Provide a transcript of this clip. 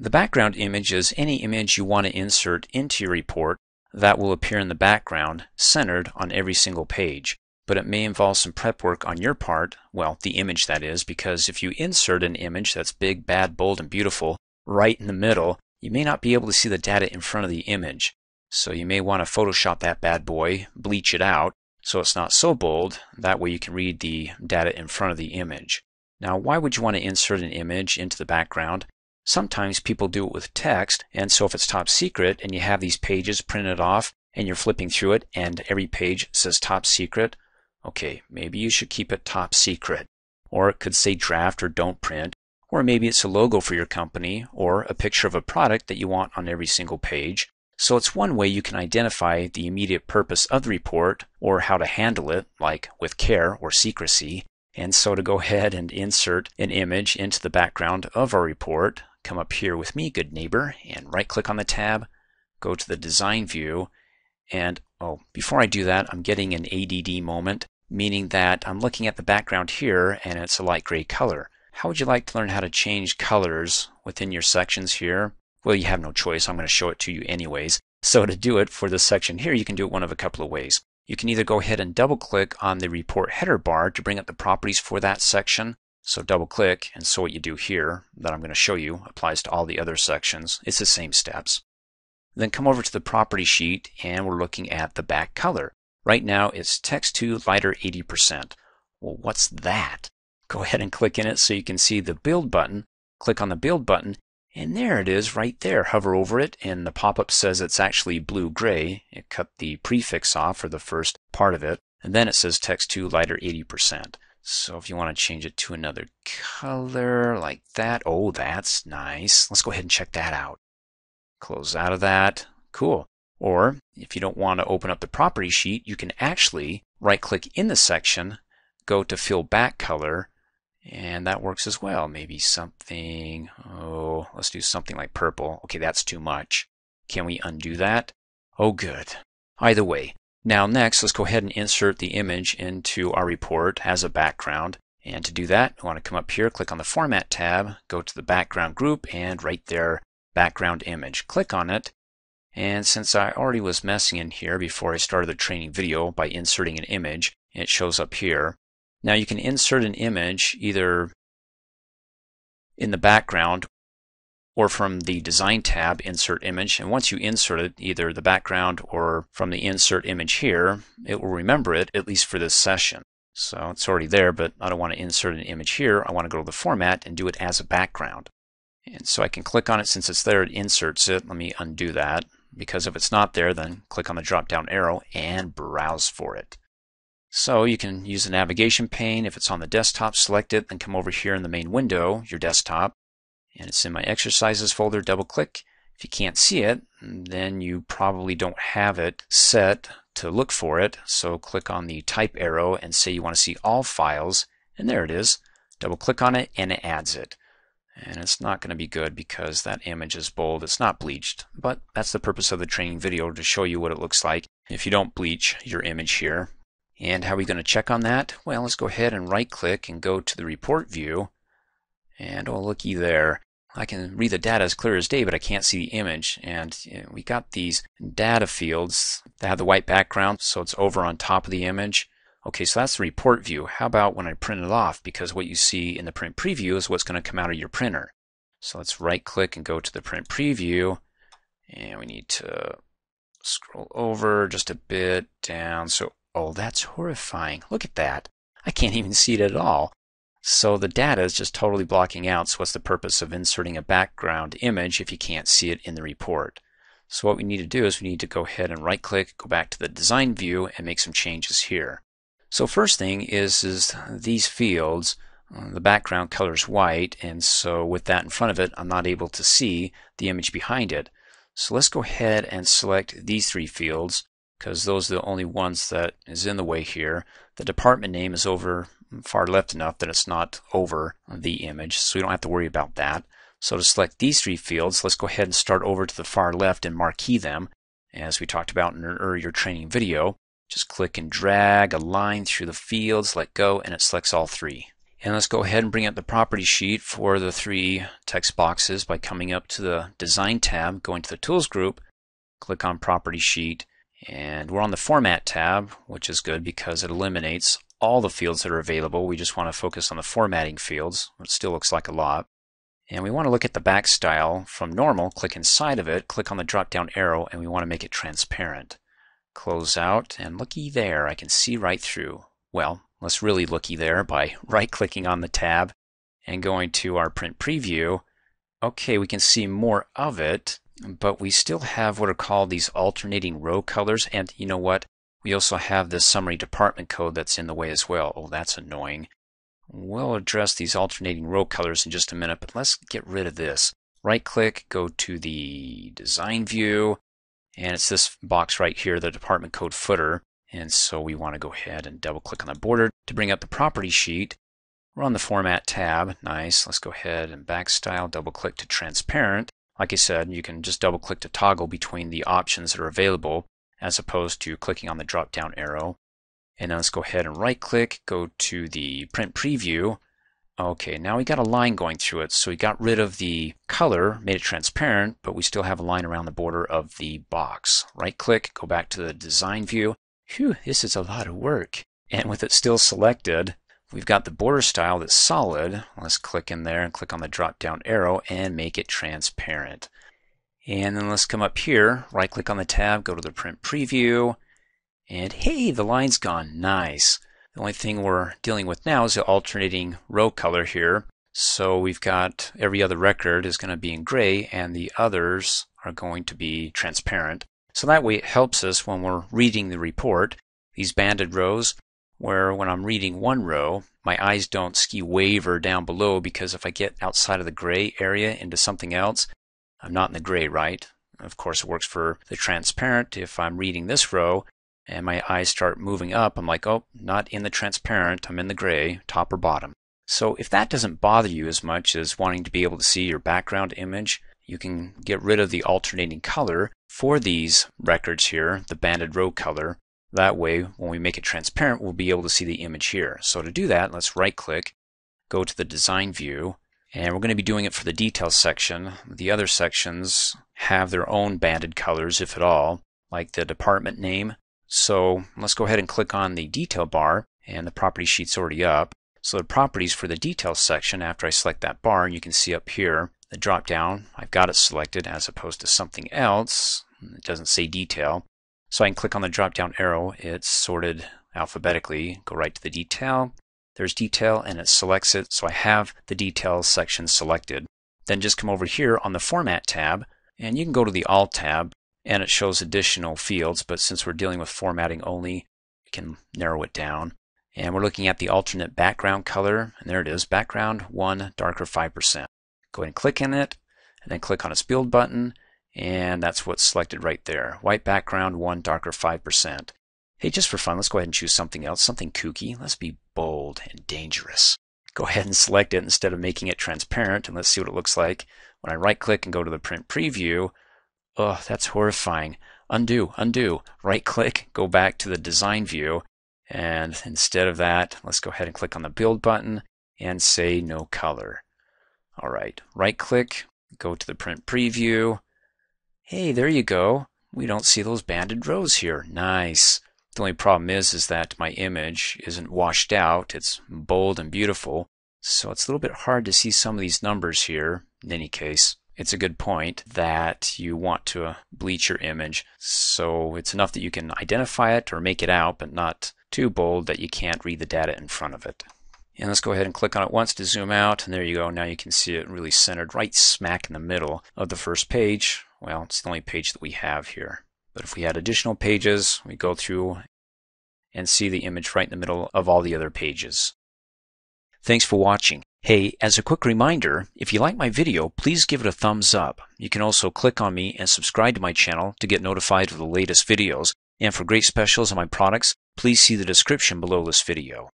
The background image is any image you want to insert into your report that will appear in the background, centered on every single page. But it may involve some prep work on your part, well, the image that is, because if you insert an image that's big, bad, bold, and beautiful right in the middle, you may not be able to see the data in front of the image. So you may want to Photoshop that bad boy, bleach it out, so it's not so bold. That way you can read the data in front of the image. Now, why would you want to insert an image into the background? Sometimes people do it with text, and so if it's top secret and you have these pages printed off and you're flipping through it and every page says top secret, okay, maybe you should keep it top secret. Or it could say draft or don't print, or maybe it's a logo for your company or a picture of a product that you want on every single page. So it's one way you can identify the immediate purpose of the report or how to handle it, like with care or secrecy. And so to go ahead and insert an image into the background of our report, come up here with me, good neighbor, and right click on the tab, go to the design view, and oh, before I do that, I'm getting an ADD moment, meaning that I'm looking at the background here and it's a light gray color. How would you like to learn how to change colors within your sections here? Well, you have no choice. I'm going to show it to you anyways. So to do it for this section here, you can do it one of a couple of ways. You can either go ahead and double click on the report header bar to bring up the properties for that section. So double click, and so what you do here that I'm going to show you applies to all the other sections. It's the same steps. Then come over to the property sheet and we're looking at the back color. Right now it's text 2 lighter 80%. Well, what's that? Go ahead and click in it so you can see the build button. Click on the build button and there it is right there. Hover over it and the pop-up says it's actually blue-gray. It cut the prefix off for the first part of it. And then it says text 2 lighter 80%. So if you want to change it to another color like that, oh, that's nice. Let's go ahead and check that out. Close out of that. Cool. Or if you don't want to open up the property sheet, you can actually right click in the section, go to fill back color, and that works as well. Maybe something, oh, let's do something like purple. Okay, that's too much. Can we undo that? Oh, good. Either way. Now next, let's go ahead and insert the image into our report as a background. And to do that, I want to come up here, click on the Format tab, go to the Background group, and right there, Background Image. Click on it. And since I already was messing in here before I started the training video by inserting an image, it shows up here. Now you can insert an image either in the background or from the Design tab, Insert Image. And once you insert it, either the background or from the Insert Image here, it will remember it, at least for this session. So it's already there, but I don't want to insert an image here. I want to go to the Format and do it as a background. And so I can click on it since it's there, it inserts it. Let me undo that. Because if it's not there, then click on the drop down arrow and browse for it. So you can use the navigation pane. If it's on the desktop, select it, then come over here in the main window, your desktop, and it's in my exercises folder, double click. If you can't see it, then you probably don't have it set to look for it. So click on the type arrow and say you want to see all files, and there it is. Double click on it and it adds it. And it's not going to be good because that image is bold. It's not bleached, but that's the purpose of the training video to show you what it looks like if you don't bleach your image here. And how are we going to check on that? Well, let's go ahead and right click and go to the report view. And oh, looky there. I can read the data as clear as day, but I can't see the image. And you know, we got these data fields that have the white background, so it's over on top of the image. Okay, so that's the report view. How about when I print it off? Because what you see in the print preview is what's going to come out of your printer. So let's right click and go to the print preview. And we need to scroll over just a bit down. So Oh, that's horrifying. Look at that. I can't even see it at all. So the data is just totally blocking out. So what's the purpose of inserting a background image if you can't see it in the report? So what we need to do is we need to go ahead and right click, go back to the design view and make some changes here. So first thing is, is these fields, uh, the background color is white and so with that in front of it I'm not able to see the image behind it. So let's go ahead and select these three fields because those are the only ones that is in the way here. The department name is over far left enough that it's not over the image, so we don't have to worry about that. So to select these three fields, let's go ahead and start over to the far left and marquee them. As we talked about in an earlier training video, just click and drag a line through the fields, let go, and it selects all three. And let's go ahead and bring up the property sheet for the three text boxes by coming up to the Design tab, going to the Tools group, click on Property Sheet, and we're on the Format tab, which is good because it eliminates all the fields that are available. We just want to focus on the formatting fields. It still looks like a lot. And we want to look at the back style from normal, click inside of it, click on the drop down arrow, and we want to make it transparent. Close out, and looky there, I can see right through. Well, let's really looky there by right clicking on the tab and going to our print preview. Okay, we can see more of it, but we still have what are called these alternating row colors. And you know what? We also have this summary department code that's in the way as well. Oh, that's annoying. We'll address these alternating row colors in just a minute, but let's get rid of this. Right click, go to the design view, and it's this box right here, the department code footer. And so we want to go ahead and double click on the border to bring up the property sheet. We're on the format tab. Nice. Let's go ahead and back style, double click to transparent. Like I said, you can just double click to toggle between the options that are available as opposed to clicking on the drop down arrow. And then let's go ahead and right click, go to the print preview. Okay, now we got a line going through it. So we got rid of the color, made it transparent, but we still have a line around the border of the box. Right click, go back to the design view. Phew, this is a lot of work. And with it still selected, we've got the border style that's solid. Let's click in there and click on the drop down arrow and make it transparent. And then let's come up here, right click on the tab, go to the print preview, and hey, the line's gone. Nice. The only thing we're dealing with now is the alternating row color here. So we've got every other record is going to be in gray and the others are going to be transparent. So that way it helps us when we're reading the report, these banded rows, where when I'm reading one row, my eyes don't ski waver down below because if I get outside of the gray area into something else, I'm not in the gray, right? Of course, it works for the transparent. If I'm reading this row and my eyes start moving up, I'm like, oh, not in the transparent, I'm in the gray, top or bottom. So if that doesn't bother you as much as wanting to be able to see your background image, you can get rid of the alternating color for these records here, the banded row color. That way, when we make it transparent, we'll be able to see the image here. So to do that, let's right click, go to the design view, and we're going to be doing it for the details section. The other sections have their own banded colors, if at all, like the department name. So let's go ahead and click on the detail bar, and the property sheet's already up. So the properties for the details section, after I select that bar, and you can see up here, the drop down, I've got it selected as opposed to something else. It doesn't say detail. So I can click on the drop down arrow. It's sorted alphabetically. Go right to the detail, there's detail and it selects it. So I have the details section selected. Then just come over here on the format tab and you can go to the all tab and it shows additional fields. But since we're dealing with formatting only, we can narrow it down. And we're looking at the alternate background color. And there it is, background 1, darker 5%. Go ahead and click in it and then click on its build button. And that's what's selected right there. White background 1, darker 5%. Hey, just for fun, let's go ahead and choose something else, something kooky. Let's be bold and dangerous. Go ahead and select it instead of making it transparent, and let's see what it looks like. When I right click and go to the print preview, oh, that's horrifying. Undo, undo. Right click, go back to the design view, and instead of that, let's go ahead and click on the build button and say no color. All right, right click, go to the print preview. Hey, there you go. We don't see those banded rows here. Nice. The only problem is, is that my image isn't washed out. It's bold and beautiful. So it's a little bit hard to see some of these numbers here. In any case, it's a good point that you want to uh, bleach your image. So it's enough that you can identify it or make it out, but not too bold that you can't read the data in front of it. And let's go ahead and click on it once to zoom out. And there you go. Now you can see it really centered right smack in the middle of the first page. Well, it's the only page that we have here. But if we had additional pages, we go through and see the image right in the middle of all the other pages. Thanks for watching. Hey, as a quick reminder, if you like my video, please give it a thumbs up. You can also click on me and subscribe to my channel to get notified of the latest videos. And for great specials on my products, please see the description below this video.